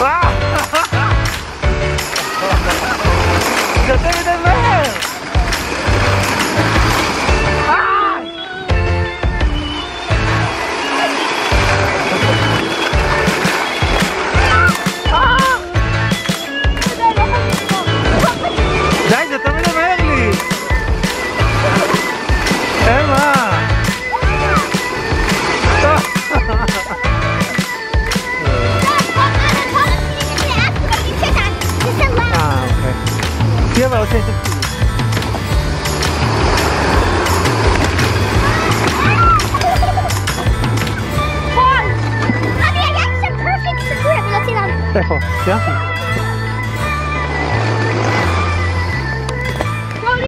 Ah! śpiewał się Stefan, yeah?